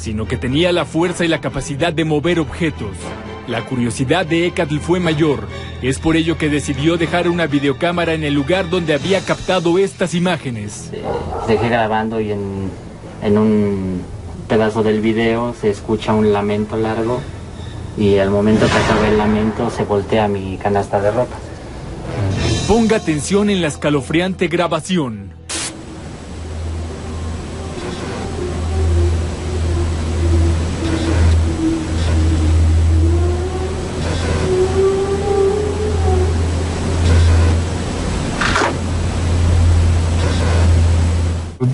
sino que tenía la fuerza y la capacidad de mover objetos. La curiosidad de Ecatl fue mayor, es por ello que decidió dejar una videocámara en el lugar donde había captado estas imágenes. Dejé grabando y en, en un pedazo del video se escucha un lamento largo y al momento que acaba el lamento se voltea mi canasta de ropa. Ponga atención en la escalofriante grabación.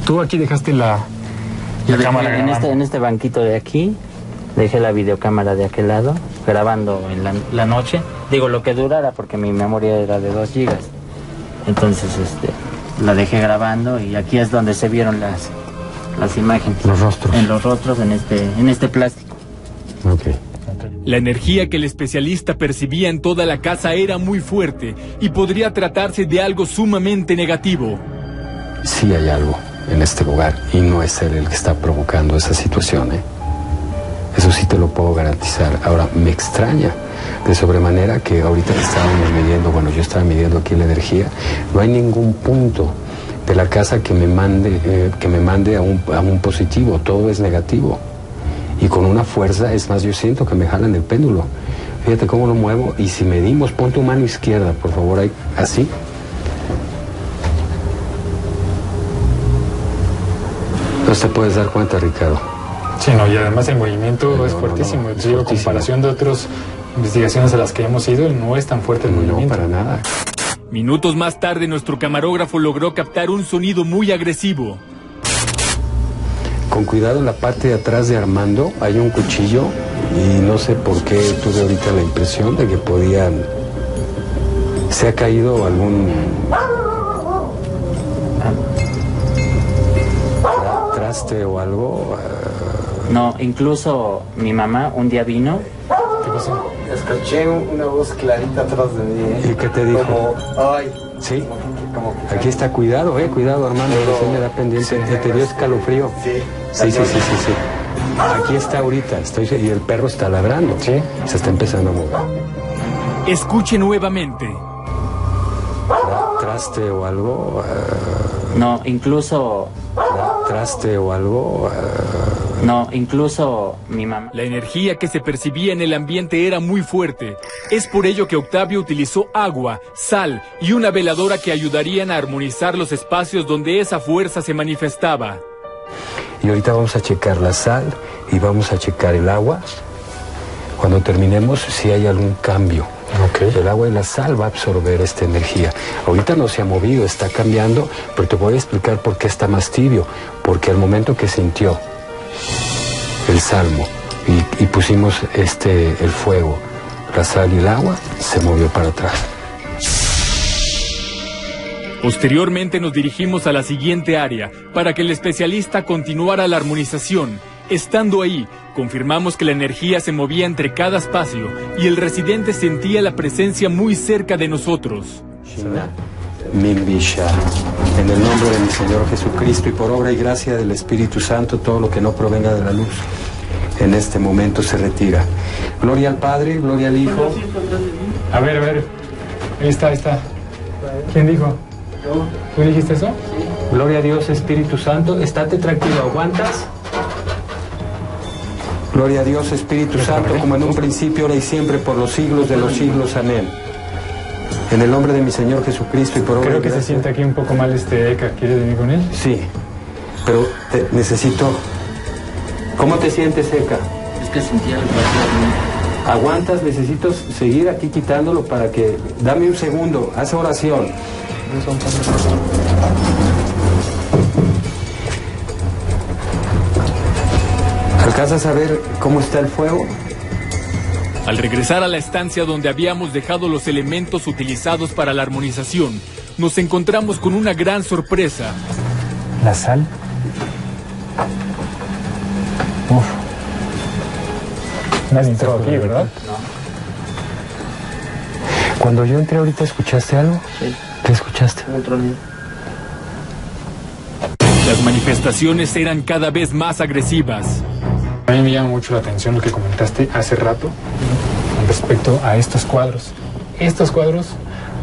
Tú aquí dejaste la, Yo la dejé cámara en, grabando. este, en este banquito de aquí, dejé la videocámara de aquel lado, grabando en la, la noche. Digo, lo que durara, porque mi memoria era de 2 gigas. Entonces, este, la dejé grabando y aquí es donde se vieron las, las imágenes. Los rostros. En los rostros, en este, en este plástico. Ok. La energía que el especialista percibía en toda la casa era muy fuerte y podría tratarse de algo sumamente negativo. sí hay algo en este lugar y no es él el que está provocando esa situación. ¿eh? Eso sí te lo puedo garantizar. Ahora, me extraña de sobremanera que ahorita que estábamos midiendo, bueno, yo estaba midiendo aquí la energía, no hay ningún punto de la casa que me mande, eh, que me mande a un, a un positivo, todo es negativo. Y con una fuerza, es más, yo siento que me jalan el péndulo. Fíjate cómo lo muevo y si medimos, pon tu mano izquierda, por favor, ahí, así. Te puedes dar cuenta, Ricardo. Sí, no, y además el movimiento No, es fuertísimo. no, es Digo, fuertísimo. comparación de otras investigaciones a las que hemos ido, no es tan fuerte el No, movimiento. para nada. Minutos más tarde nuestro camarógrafo logró captar un sonido muy agresivo. Con cuidado en la parte de atrás de Armando hay un cuchillo y no sé por qué tuve ahorita la impresión de que podían... Se ha caído algún... o algo. eh, No, incluso mi mamá un día vino ¿Qué pasó? Escuché una voz clarita atrás de mí. ¿eh? ¿Y qué te dijo? Como, ay. Sí. Como que- Aquí está, cuidado, eh, cuidado Armando, que se me da pendiente. Te, te dio escalofrío. Sí. Sí, sí, sí, sí, sí. Aquí está ahorita, estoy, y el perro está ladrando. Sí. Se está empezando a mover. Escuche nuevamente. Tra- traste o algo. eh, No, incluso, traste o algo. eh, no, incluso mi mamá. La energía que se percibía en el ambiente era muy fuerte. Es por ello que Octavio utilizó agua, sal y una veladora que ayudarían a armonizar los espacios donde esa fuerza se manifestaba. y ahorita vamos a checar la sal y vamos a checar el agua. Cuando terminemos, si hay algún cambio. Ok. El agua y la sal va a absorber esta energía. Ahorita no se ha movido, está cambiando, pero te voy a explicar por qué está más tibio. Porque al momento que sintió el salmo y, y pusimos este, el fuego, la sal y el agua, se movió para atrás. Posteriormente nos dirigimos a la siguiente área para que el especialista continuara la armonización. Estando ahí, confirmamos que la energía se movía entre cada espacio y el residente sentía la presencia muy cerca de nosotros. En el nombre de mi Señor Jesucristo y por obra y gracia del Espíritu Santo, todo lo que no provenga de la luz en este momento se retira. Gloria al Padre, gloria al Hijo. A ver, a ver. Ahí está, ahí está. ¿Quién dijo? ¿Tú dijiste eso? Gloria a Dios, Espíritu Santo. Estate tranquilo, ¿aguantas? Gloria a Dios, Espíritu Santo, como en un principio, ahora y siempre, por los siglos de los siglos. Amén. En el nombre de mi Señor Jesucristo y por obra Creo que se siente aquí un poco mal este Eka. ¿Quieres venir con él? Sí, pero te- necesito... ¿Cómo te sientes, Eka? Es que sentía el vacío. ¿Aguantas? Necesito seguir aquí quitándolo para que... Dame un segundo, haz oración. ¿Alcanzas a ver cómo está el fuego? Al regresar a la estancia donde habíamos dejado los elementos utilizados para la armonización, nos encontramos con una gran sorpresa. La sal. Uf. Nadie entró aquí, ¿verdad? Cuando yo entré ahorita, ¿escuchaste algo? Sí. ¿Qué escuchaste? Un tronido. Las manifestaciones eran cada vez más agresivas. A mí me llama mucho la atención lo que comentaste hace rato con respecto a estos cuadros. Estos cuadros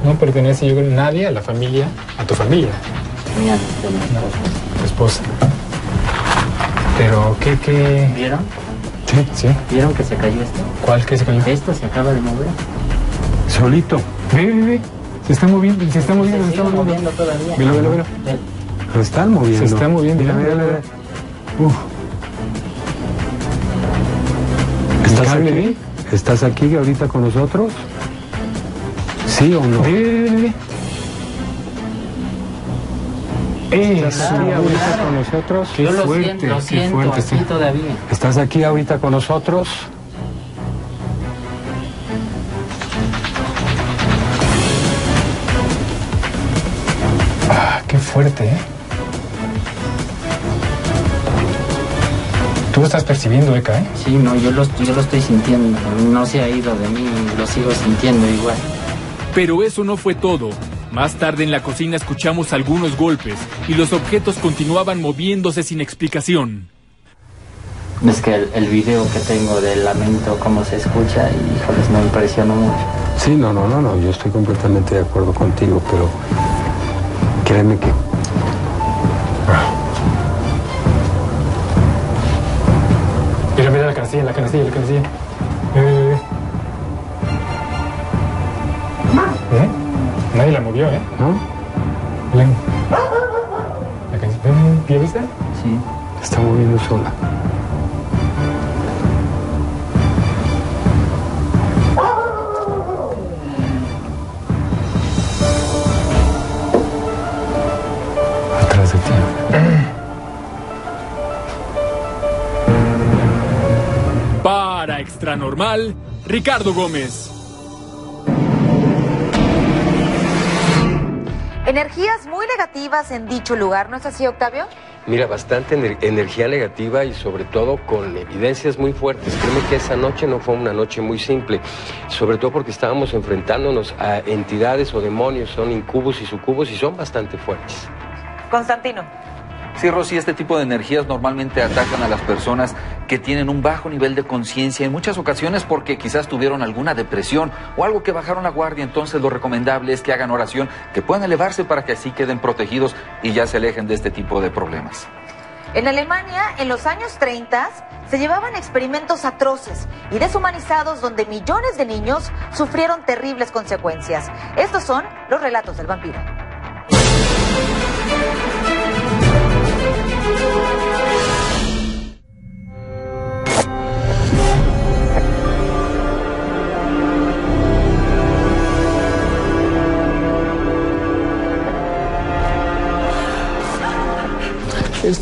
no pertenecen, yo creo, nadie a la familia, a tu familia, Mira, esposa. tu esposa. Pero, ¿qué, qué? ¿Vieron? Sí, sí. ¿Vieron que se cayó esto? ¿Cuál? ¿Qué se cayó? Esto se acaba de mover. Solito. Ve, ve, ve. Se está moviendo, se está moviendo, se Se está moviendo. moviendo todavía. Velo, velo, velo. Ve. Lo están moviendo. Se está moviendo. Mira, mira, mira. Uf. ¿Estás aquí? ¿Estás aquí ahorita con nosotros? ¿Sí o no? Ve, ve, ve, ve. ¿Estás aquí ahorita con nosotros? Qué Yo lo fuerte, siento, lo qué siento fuerte aquí está. todavía. ¿Estás aquí ahorita con nosotros? Ah, qué fuerte, ¿eh? Tú lo estás percibiendo, Eka, ¿eh? Sí, no, yo lo, yo lo estoy sintiendo. No se ha ido de mí, lo sigo sintiendo igual. Pero eso no fue todo. Más tarde en la cocina escuchamos algunos golpes y los objetos continuaban moviéndose sin explicación. Es que el, el video que tengo del lamento, cómo se escucha, y híjoles, me impresionó mucho. Sí, no, no, no, no, yo estoy completamente de acuerdo contigo, pero créeme que La canastilla, la canastilla, la. Ve, ve, ve, ve. ¿Eh? Nadie la movió, ¿eh? ¿no? La, la canastilla. ¿Ya viste? Sí. Está moviendo sola. Extra Normal, Ricardo Gómez. Energías muy negativas en dicho lugar, ¿no es así, Octavio? Mira, bastante ener- energía negativa y sobre todo con evidencias muy fuertes. Créeme que esa noche no fue una noche muy simple, sobre todo porque estábamos enfrentándonos a entidades o demonios, son incubos y sucubos y son bastante fuertes. Constantino. Sí, Rosy, este tipo de energías normalmente atacan a las personas que tienen un bajo nivel de conciencia en muchas ocasiones porque quizás tuvieron alguna depresión o algo que bajaron la guardia. Entonces lo recomendable es que hagan oración, que puedan elevarse para que así queden protegidos y ya se alejen de este tipo de problemas. En Alemania, en los años 30, se llevaban experimentos atroces y deshumanizados donde millones de niños sufrieron terribles consecuencias. Estos son los relatos del vampiro.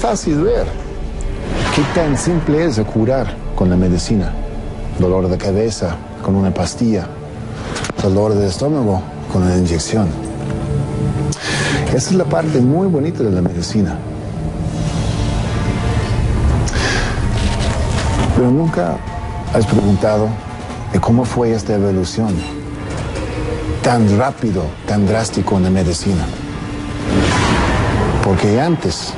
Fácil ver qué tan simple es curar con la medicina. Dolor de cabeza con una pastilla, dolor de estómago con una inyección. Esa es la parte muy bonita de la medicina. Pero nunca has preguntado de cómo fue esta evolución tan rápido, tan drástico en la medicina. Porque antes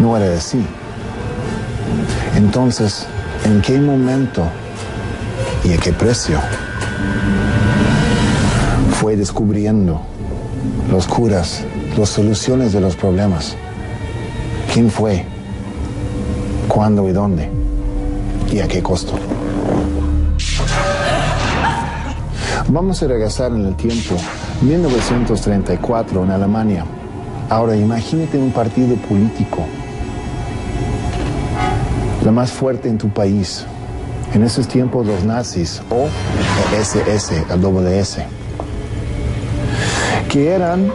no era así. Entonces, ¿en qué momento y a qué precio fue descubriendo los curas, las soluciones de los problemas? ¿Quién fue? ¿Cuándo y dónde? ¿Y a qué costo? Vamos a regresar en el tiempo, 1934 en Alemania. Ahora imagínate un partido político, la más fuerte en tu país. En esos tiempos los nazis o SS, el doble S, que eran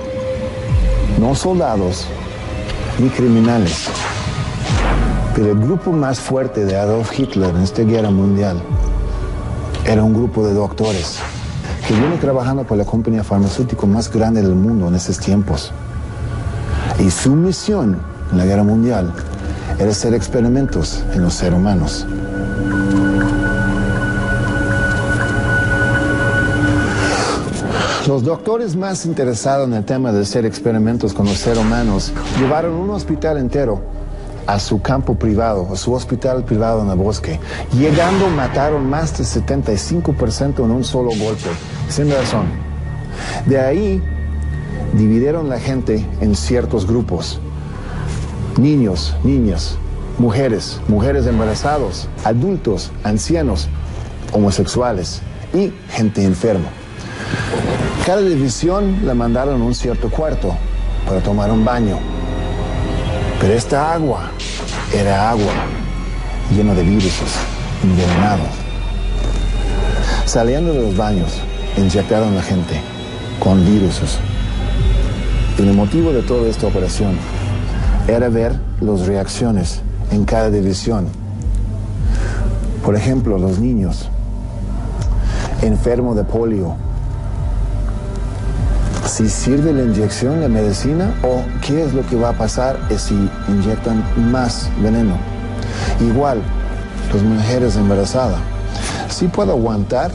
no soldados ni criminales, pero el grupo más fuerte de Adolf Hitler en esta guerra mundial era un grupo de doctores que viene trabajando por la compañía farmacéutica más grande del mundo en esos tiempos. Y su misión en la guerra mundial era hacer experimentos en los seres humanos. Los doctores más interesados en el tema de hacer experimentos con los seres humanos llevaron un hospital entero a su campo privado, a su hospital privado en el bosque. Llegando mataron más del 75% en un solo golpe, sin razón. De ahí dividieron la gente en ciertos grupos. Niños, niñas, mujeres, mujeres embarazadas, adultos, ancianos, homosexuales y gente enferma. Cada división la mandaron a un cierto cuarto para tomar un baño. Pero esta agua era agua llena de virus, envenenado. Saliendo de los baños, inyectaron a la gente con virus. El motivo de toda esta operación era ver las reacciones en cada división. Por ejemplo, los niños enfermos de polio. Si sirve la inyección, la medicina, o qué es lo que va a pasar si inyectan más veneno. Igual, las mujeres embarazadas. Si puedo aguantar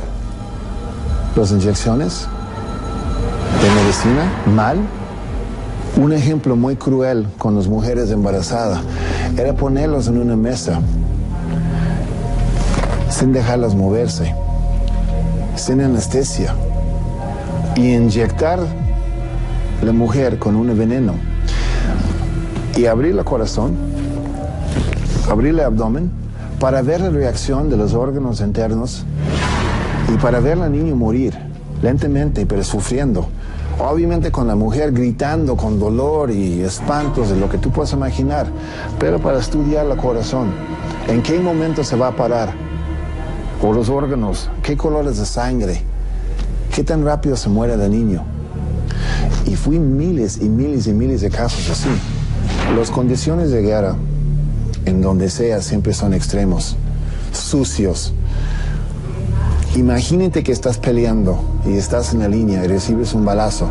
las inyecciones de medicina mal. Un ejemplo muy cruel con las mujeres embarazadas era ponerlos en una mesa sin dejarlas moverse, sin anestesia y inyectar la mujer con un veneno y abrir el corazón, abrir el abdomen para ver la reacción de los órganos internos y para ver al niño morir lentamente pero sufriendo. Obviamente con la mujer gritando con dolor y espantos de lo que tú puedes imaginar, pero para estudiar el corazón, en qué momento se va a parar, por los órganos, qué colores de sangre, qué tan rápido se muere el niño. Y fui miles y miles y miles de casos así. Las condiciones de guerra, en donde sea, siempre son extremos, sucios. Imagínate que estás peleando y estás en la línea y recibes un balazo.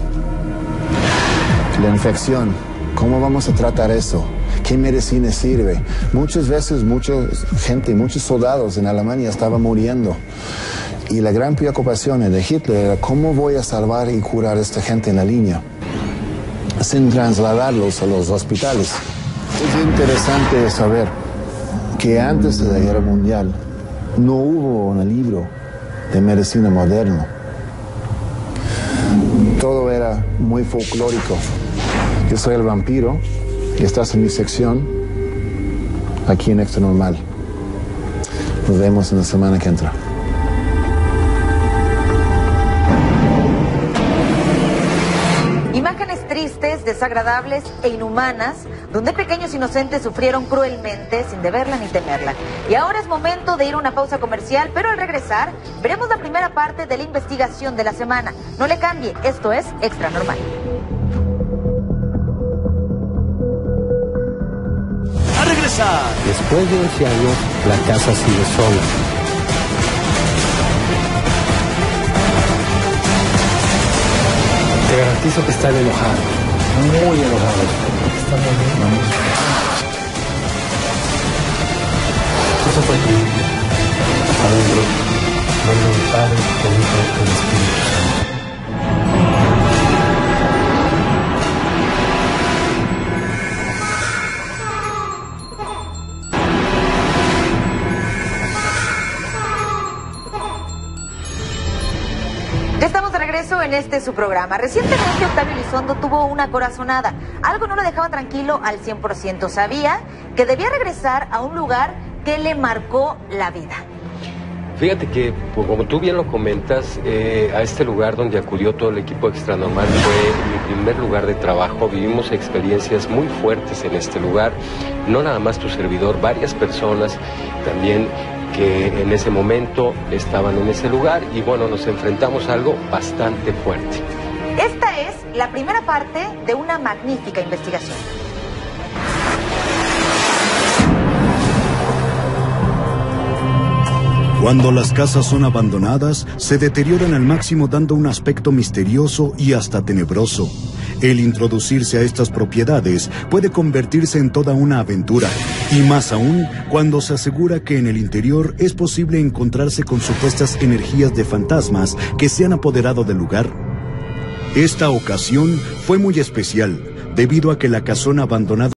La infección, ¿cómo vamos a tratar eso? ¿Qué medicina sirve? Muchas veces mucha gente, muchos soldados en Alemania estaban muriendo. Y la gran preocupación de Hitler era cómo voy a salvar y curar a esta gente en la línea sin trasladarlos a los hospitales. Es interesante saber que antes de la guerra mundial no hubo un libro de medicina moderno. Todo era muy folclórico. Yo soy el vampiro y estás en mi sección aquí en Extra Normal. Nos vemos en la semana que entra. Desagradables e inhumanas, donde pequeños inocentes sufrieron cruelmente sin deberla ni temerla. Y ahora es momento de ir a una pausa comercial, pero al regresar veremos la primera parte de la investigación de la semana. No le cambie, esto es Extra Normal. A regresar. Después de 11 años, la casa sigue sola. Te garantizo que están enojados, muy enojados. Están muy bien, vamos. Eso fue principio. Adentro, donde el Padre, el Hijo el Espíritu Santo. En este su programa. Recientemente Octavio Elizondo tuvo una corazonada. Algo no lo dejaba tranquilo al 100%. Sabía que debía regresar a un lugar que le marcó la vida. Fíjate que, pues, como tú bien lo comentas, eh, a este lugar donde acudió todo el equipo extranormal fue mi primer lugar de trabajo. Vivimos experiencias muy fuertes en este lugar. No nada más tu servidor, varias personas también que en ese momento estaban en ese lugar y bueno, nos enfrentamos a algo bastante fuerte. Esta es la primera parte de una magnífica investigación. Cuando las casas son abandonadas, se deterioran al máximo dando un aspecto misterioso y hasta tenebroso. El introducirse a estas propiedades puede convertirse en toda una aventura, y más aún cuando se asegura que en el interior es posible encontrarse con supuestas energías de fantasmas que se han apoderado del lugar. Esta ocasión fue muy especial, debido a que la casona abandonada